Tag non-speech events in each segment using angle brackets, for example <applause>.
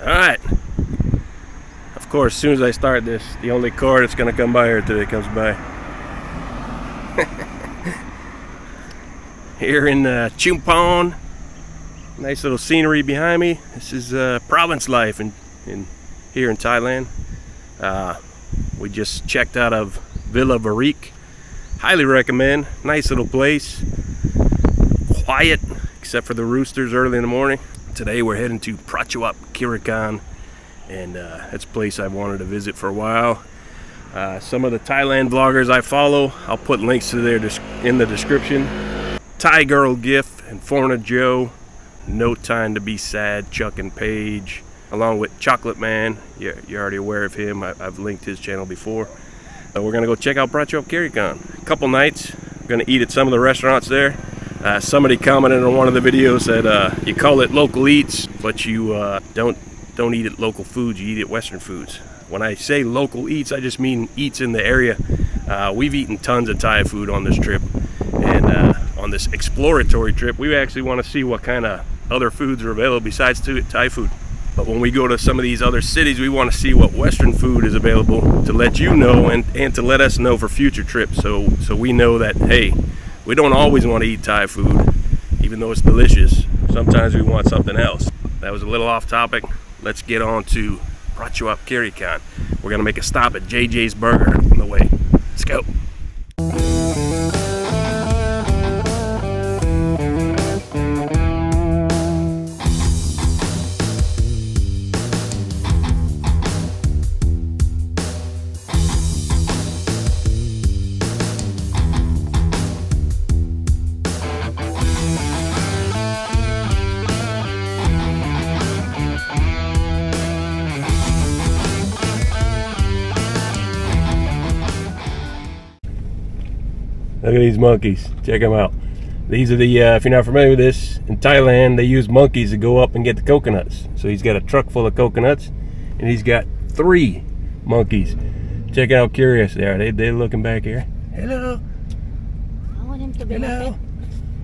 All right. Of course, as soon as I start this, the only car that's gonna come by here today comes by. <laughs> here in uh, Chumphon, nice little scenery behind me. This is uh, province life in, in here in Thailand. Uh, we just checked out of Villa Varik. Highly recommend. Nice little place. Quiet, except for the roosters early in the morning. Today we're heading to Prachuap Khiri and uh, that's a place I've wanted to visit for a while. Uh, some of the Thailand vloggers I follow, I'll put links to their in the description. Thai Girl Gift and Foreigner Joe, No Time to Be Sad, Chuck and Paige, along with Chocolate Man. You're, you're already aware of him. I, have linked his channel before. Uh, we're gonna go check out Prachuap Khan. A couple nights, we're gonna eat at some of the restaurants there. Uh, somebody commented on one of the videos that uh, you call it local eats, but you uh, don't don't eat at local foods, you eat at Western foods. When I say local eats, I just mean eats in the area. Uh, we've eaten tons of Thai food on this trip, and uh, on this exploratory trip, we actually want to see what kind of other foods are available besides Thai food. But when we go to some of these other cities, we want to see what Western food is available to let you know and, and to let us know for future trips. So, so we know that, hey, we don't always want to eat Thai food, even though it's delicious. Sometimes we want something else. That was a little off topic let's get on to Prachuap Khiri Khan. We're gonna make a stop at JJ's Burger on the way. Let's go. These monkeys. Check them out. These are the, uh, if you're not familiar with this, in Thailand, they use monkeys to go up and get the coconuts. So he's got a truck full of coconuts, and he's got three monkeys. Check out how curious they are. They, they're looking back here. Hello. I want him to be Hello.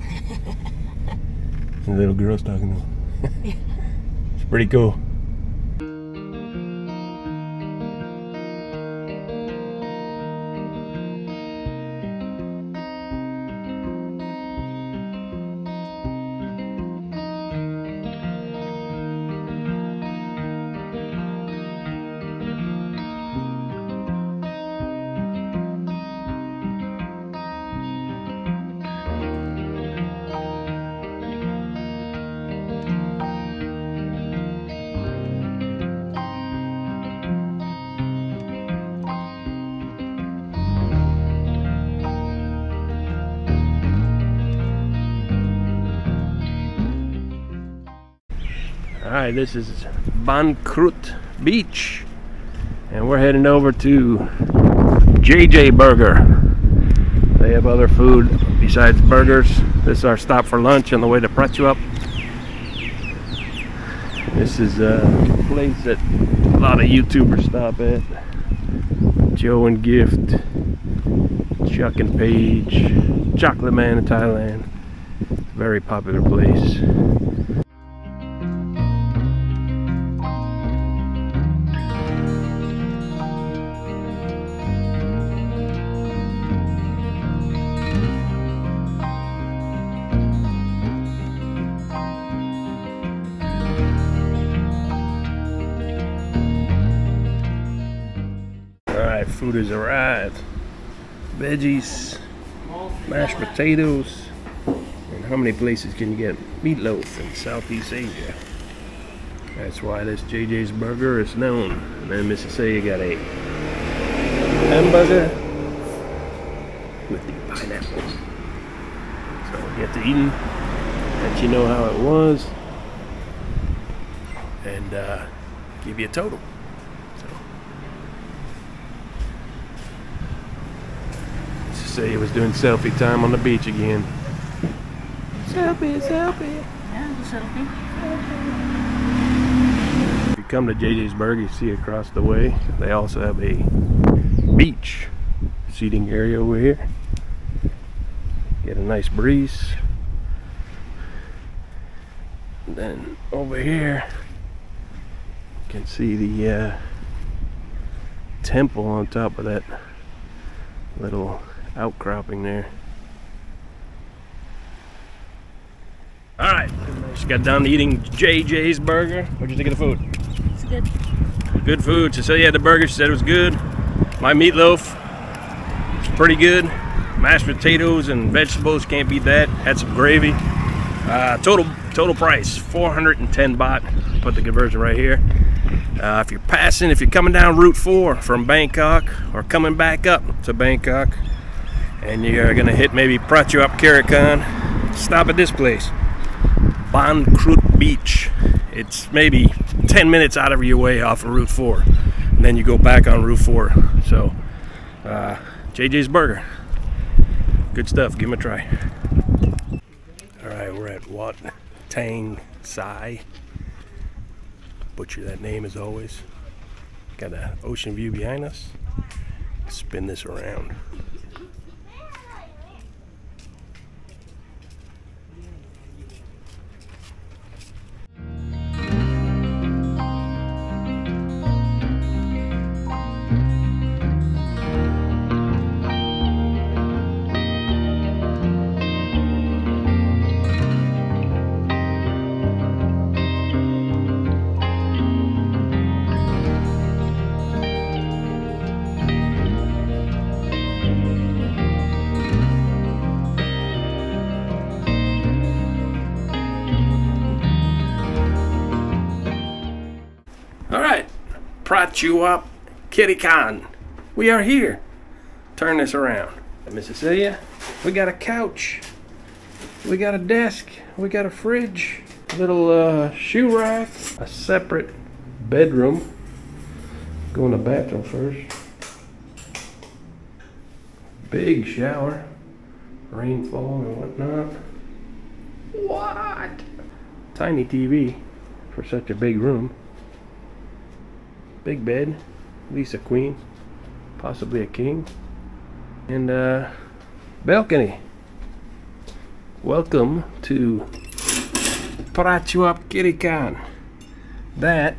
<laughs> the little girl's talking to him. <laughs> it's pretty cool. Alright, this is Ban Krut Beach. And we're heading over to JJ Burger. They have other food besides burgers. This is our stop for lunch on the way to Prachuap. This is a place that a lot of YouTubers stop at. Joe and Gift, Chuck and Paige, Chocolate Man in Thailand. Very popular place. Food has arrived. Veggies, mashed potatoes, and how many places can you get meatloaf in Southeast Asia? That's why this JJ's Burger is known. And then you got a hamburger with the pineapple. So we get to eating, let you know how it was, and uh, give you a total. Say he was doing selfie time on the beach again. Selfie, selfie. Yeah, selfie. If you come to JJ's Burger, you see across the way, they also have a beach seating area over here. Get a nice breeze. And then over here, you can see the uh, temple on top of that little outcropping there. All right, just got done eating JJ's burger. What'd you think of the food? It's good. Good food. Cecilia had the burger. She said it was good. My meatloaf, it's pretty good. Mashed potatoes and vegetables, can't beat that. Had some gravy. Uh, total total price 410 baht. Put the conversion right here. Uh, if you're passing, if you're coming down Route 4 from Bangkok or coming back up to Bangkok, and you're gonna hit maybe Prachuap Khiri Khan, stop at this place, Ban Krut Beach. It's maybe 10 minutes out of your way off of Route 4, and then you go back on Route 4. So, uh, JJ's Burger, good stuff. Give them a try. All right, we're at Wat Tang Sai. Butcher that name as always. Got an ocean view behind us. Spin this around. Prachuap Khiri Khan. We are here. Turn this around. Miss Cecilia, we got a couch. We got a desk. We got a fridge. Little uh, shoe rack. A separate bedroom. Go in the bathroom first. Big shower. Rainfall and whatnot. What? Tiny TV for such a big room. Big bed. At least a queen. Possibly a king. And uh balcony. Welcome to Prachuap Khiri Khan. That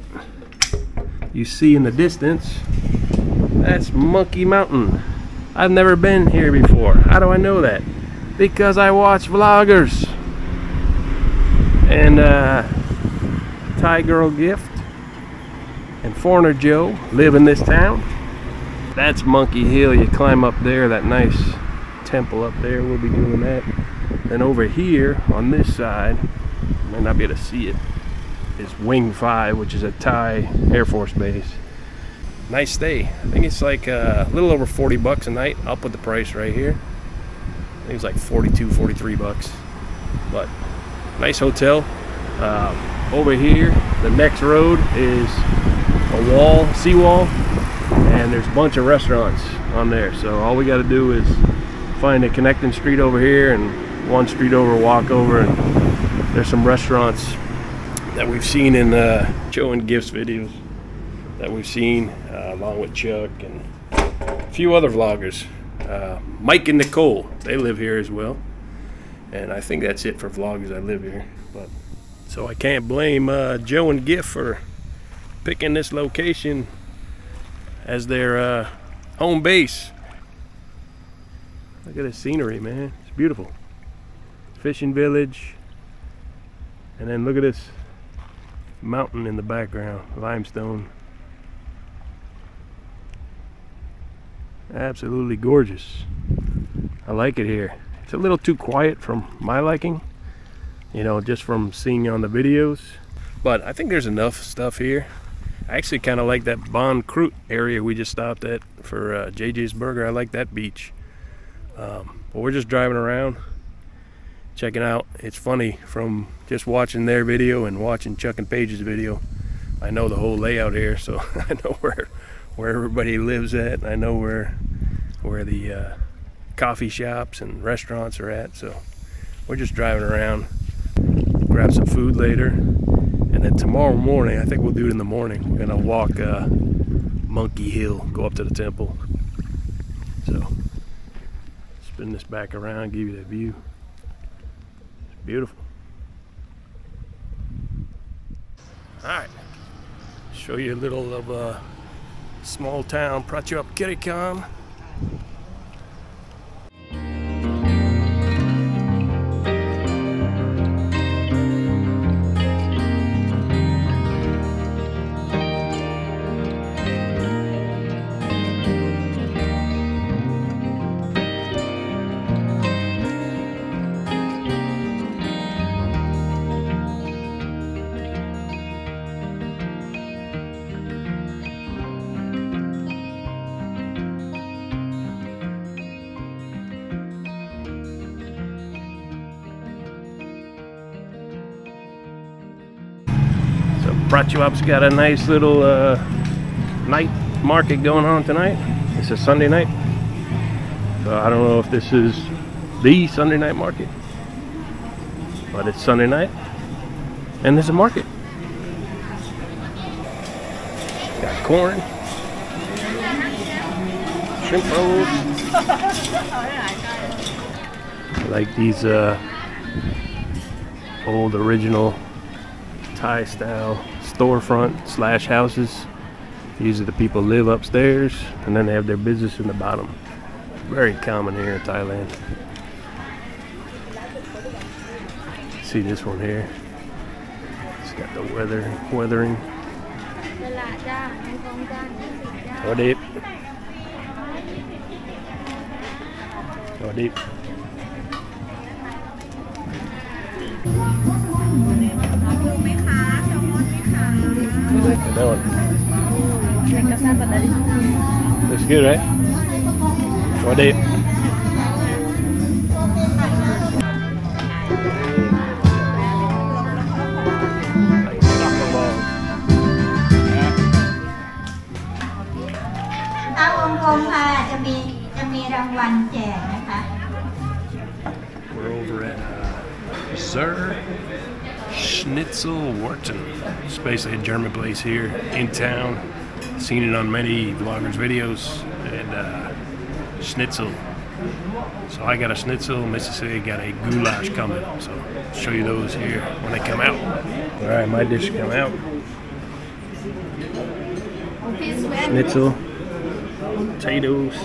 you see in the distance, that's Monkey Mountain. I've never been here before. How do I know that? Because I watch vloggers. And uh Thai Girl Gift and Foreigner Joe live in this town. That's Monkey Hill. You climb up there, that nice temple up there. We'll be doing that. Then over here on this side, you might not be able to see it, is Wing 5, which is a Thai Air Force base. Nice stay. I think it's like uh, a little over 40 bucks a night. I'll put the price right here. I think it's like 42, 43 bucks. But nice hotel. Uh, over here, the next road is a wall, seawall, and there's a bunch of restaurants on there. So all we got to do is find a connecting street over here and one street over, walk over, and there's some restaurants that we've seen in uh, Joe and Gifts videos that we've seen, uh, along with Chuck and a few other vloggers. Uh, Mike and Nicole, they live here as well. And I think that's it for vloggers that live here. But so I can't blame uh, Joe and Gift for picking this location as their uh, home base. Look at the scenery, man. It's beautiful. Fishing village. And then look at this mountain in the background, limestone. Absolutely gorgeous. I like it here. It's a little too quiet from my liking, you know, just from seeing on the videos. But I think there's enough stuff here. I actually kind of like that Ban Krut area we just stopped at for uh, JJ's Burger. I like that beach. Um, but we're just driving around, checking out. It's funny from just watching their video and watching Chuck and Paige's video. I know the whole layout here, so <laughs> I know where where everybody lives at. I know where where the uh, coffee shops and restaurants are at. So we're just driving around, grab some food later, then tomorrow morning, I think we'll do it in the morning. We're gonna walk uh, Monkey Hill, go up to the temple. So spin this back around, give you that view. It's beautiful. All right, Show you a little of uh, small town Prachuap Khiri Khan. So Prachuap's got a nice little uh, night market going on tonight. It's a Sunday night. So I don't know if this is the Sunday night market. But it's Sunday night. And there's a market. Got corn. Shrimp rolls. I like these uh, old original Thai style storefront slash houses. Usually the people live upstairs and then they have their business in the bottom. Very common here in Thailand. See this one here. It's got the weather weathering. Oh deep? Oh deep? that one. Looks good, right? What day? We're over at uh, Reserve. Schnitzelwirtin. It's basically a German place here in town. Seen it on many vloggers' videos. And uh, Schnitzel. So I got a Schnitzel. Miss Cecilia got a goulash coming. So I'll show you those here when they come out. All right, my dish come out. Schnitzel, potatoes,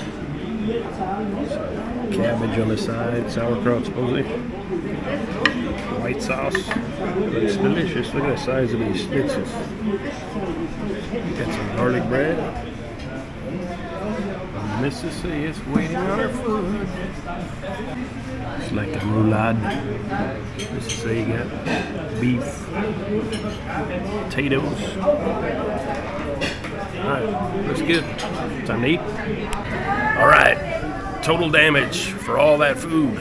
cabbage on the side, sauerkraut supposedly white sauce. Looks delicious. Look at the size of these schnitzels. Got some garlic bread. Miss Cecilia is waiting on her food. It's like a roulade. Miss Cecilia got beef, potatoes. Alright, looks good. Time to eat. Alright, total damage for all that food.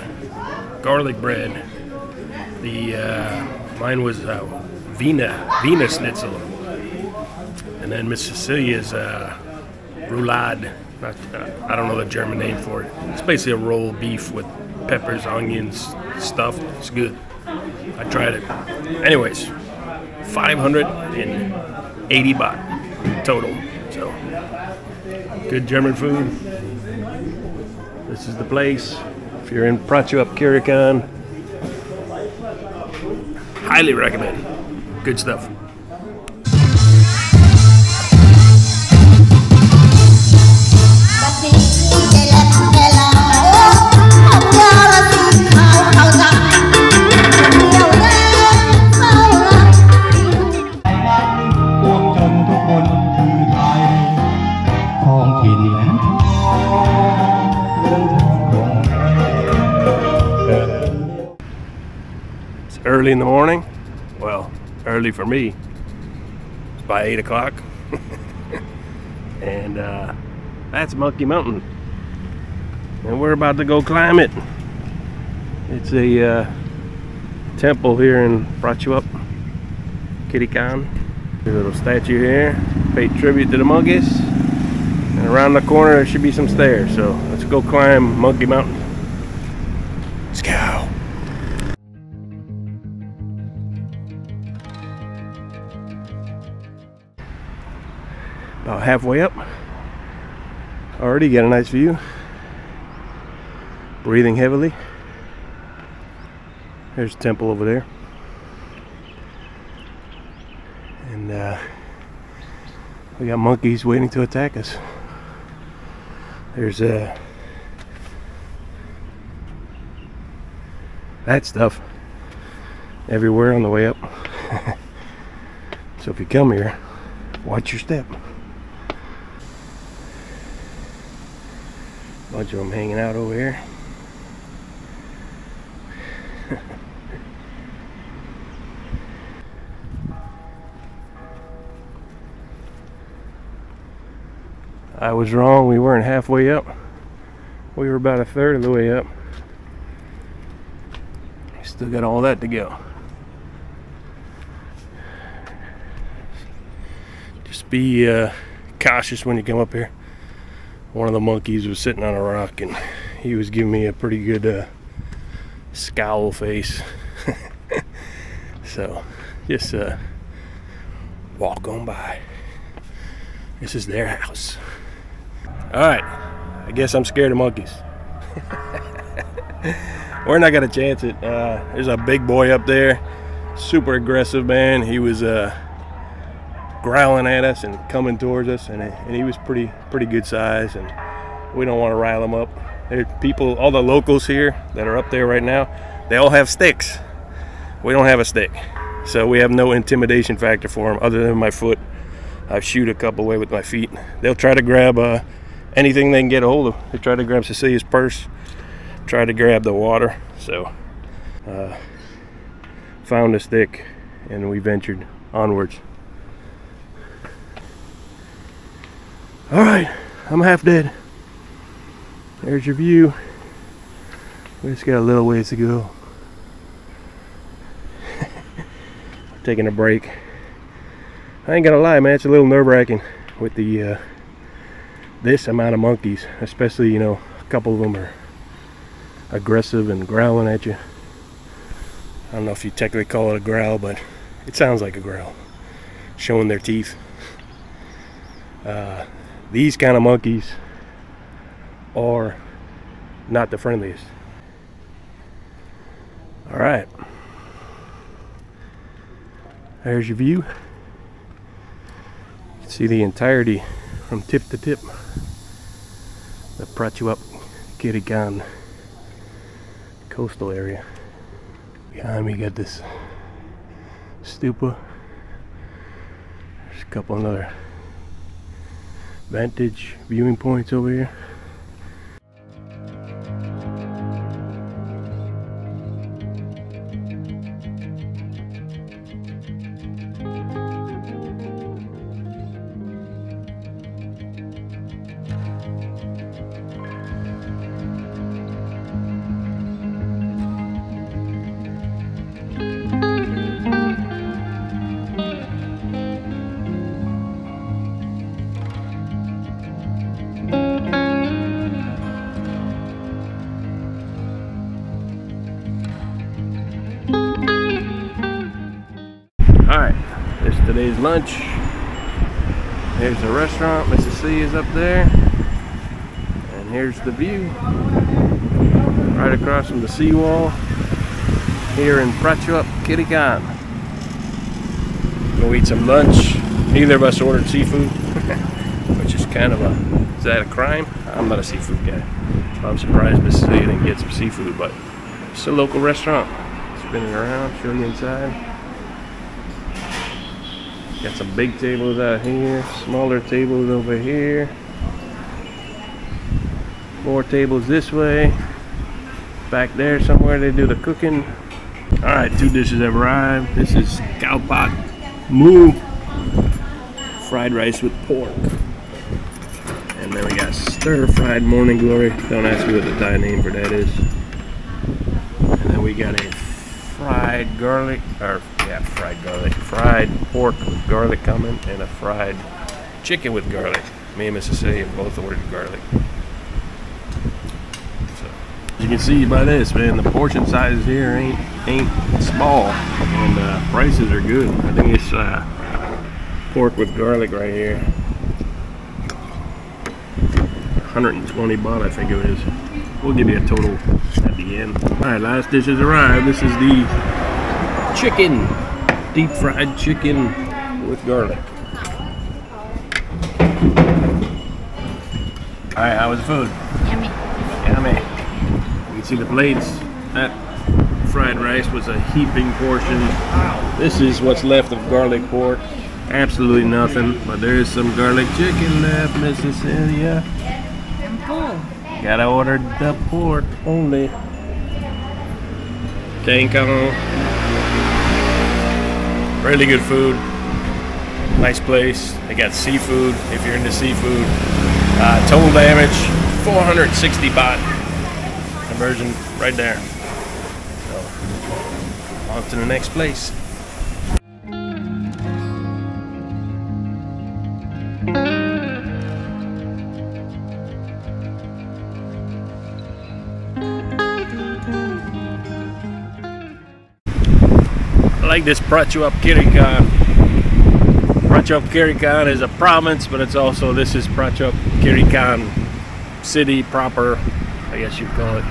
Garlic bread. The uh, mine was uh, Wiener Wiener Schnitzel, and then Miss Cecilia's uh, roulade. Not, uh, I don't know the German name for it. It's basically a roll beef with peppers, onions, stuff. It's good. I tried it. Anyways, 580 baht total. So good German food. This is the place. If you're in Prachuap Khiri Khan, highly recommend. Good stuff. Early in the morning. Well, early for me. It's by 8 o'clock. <laughs> and uh, that's Monkey Mountain. And we're about to go climb it. It's a uh, temple here in Prachuap, Khiri Khan. There's a little statue here. Pay tribute to the monkeys. And around the corner there should be some stairs. So let's go climb Monkey Mountain. Halfway up. Already got a nice view. Breathing heavily. There's a temple over there. And uh, We got monkeys waiting to attack us. There's uh that stuff everywhere on the way up. <laughs> so if you come here, watch your step. Bunch of them hanging out over here. <laughs> I was wrong. We weren't halfway up. We were about a third of the way up. Still got all that to go. Just be uh, cautious when you come up here. One of the monkeys was sitting on a rock and he was giving me a pretty good uh, scowl face. <laughs> so just uh, walk on by. This is their house. All right, I guess I'm scared of monkeys. <laughs> We're not gonna chance it. Uh, there's a big boy up there, super aggressive man. He was uh, growling at us and coming towards us, and, and he was pretty pretty good size. And we don't want to rile him up. There people, all the locals here that are up there right now, they all have sticks. We don't have a stick, so we have no intimidation factor for them other than my foot. I shoot a couple away with my feet. They'll try to grab uh, anything they can get a hold of. They try to grab Cecilia's purse, try to grab the water. So, uh, found a stick and we ventured onwards. All right, I'm half dead. There's your view. We just got a little ways to go. <laughs> Taking a break. I ain't gonna lie, man, it's a little nerve-wracking with the uh, this amount of monkeys, especially, you know, a couple of them are aggressive and growling at you. I don't know if you technically call it a growl, but it sounds like a growl, showing their teeth. Uh, these kind of monkeys are not the friendliest. All right. There's your view. You can see the entirety from tip to tip. The Prachuap Khiri Khan coastal area. Behind me got this stupa. There's a couple other vantage viewing points over here. Lunch. There's the restaurant, Mrs. C is up there. And here's the view. Right across from the seawall. Here in Prachuap, Khiri Khan. Go eat some lunch. Neither of us ordered seafood. <laughs> which is kind of a, is that a crime? I'm not a seafood guy. I'm surprised Mrs. C didn't get some seafood, but it's a local restaurant. Spinning around, show you inside. Got some big tables out here, smaller tables over here. More tables this way. Back there somewhere they do the cooking. Alright, two dishes have arrived. This is cow pot moo fried rice with pork. And then we got stir fried morning glory. Don't ask me what the Thai name for that is. And then we got a fried garlic, or yeah, fried garlic, fried pork with garlic coming, and a fried chicken with garlic. Me and Mrs. Cecilia both ordered garlic. So you can see by this, man, the portion sizes here ain't ain't small, and uh, prices are good. I think it's uh, pork with garlic right here. 120 baht, I think it is. We'll give you a total at the end. All right, last dish has arrived. This is the chicken, deep fried chicken with garlic. right, how was the food? Yummy. Yummy. You can see the plates. That fried rice was a heaping portion. This is what's left of garlic pork. Absolutely nothing, but there is some garlic chicken left, Mrs. Cecilia. I'm full. Gotta order the pork only. Tenkan. Really good food. Nice place. They got seafood if you're into seafood. Uh, total damage 460 baht. Conversion right there. So, on to the next place. Like this Prachuap Khiri Khan. Prachuap Khiri Khan is a province, but it's also this is Prachuap Khiri Khan city proper, I guess you'd call it.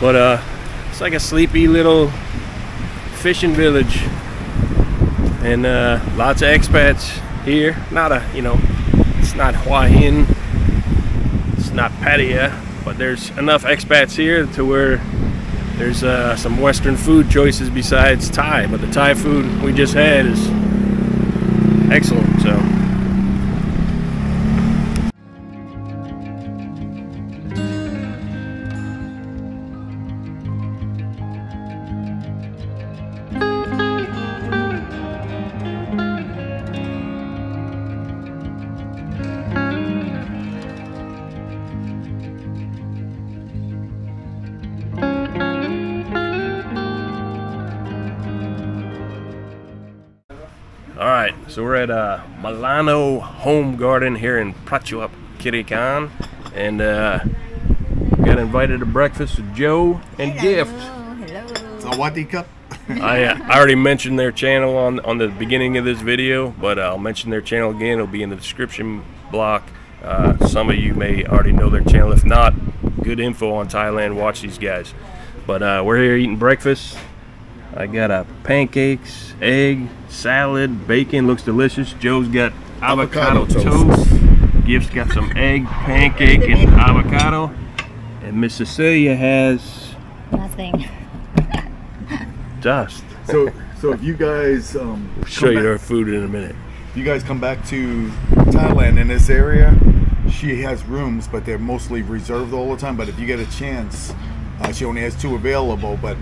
But uh, it's like a sleepy little fishing village, and uh, lots of expats here. Not a you know, it's not Hua Hin, it's not Pattaya, but there's enough expats here to where there's uh, some Western food choices besides Thai, but the Thai food we just had is excellent. So we're at uh, Milano Home Garden here in Prachuap Khiri Khan, and uh, got invited to breakfast with Joe and Gift. Hello. Sawadee Cup. <laughs> I, uh, I already mentioned their channel on on the beginning of this video, but I'll mention their channel again. It'll be in the description block. Uh, some of you may already know their channel. If not, good info on Thailand. Watch these guys. But uh, we're here eating breakfast. I got a pancakes, egg, salad, bacon. Looks delicious. Joe's got avocado, Avocado toast. toast. Gift's got some egg, pancake, and avocado. And Miss Cecilia has Nothing. dust. So, so if you guys um, Show come you back- our food in a minute. if you guys come back to Thailand in this area, she has rooms, but they're mostly reserved all the time. But if you get a chance, uh, she only has two available. But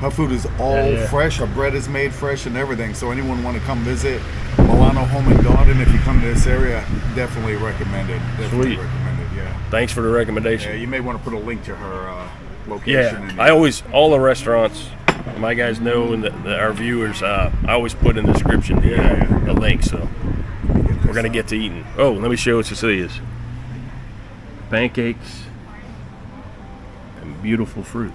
her food is all Yeah, yeah. fresh. Her bread is made fresh and everything. So anyone want to come visit Milano Home and Garden, if you come to this area, definitely recommend it. Definitely Sweet. recommend it. Yeah. Thanks for the recommendation. Yeah. You may want to put a link to her uh, location. Yeah, I always all the restaurants. My guys know, and the, the, our viewers, uh, I always put in the description the, Yeah, yeah. the link. So we're gonna get to eating. Oh, let me show you Cecilia's pancakes and beautiful fruit.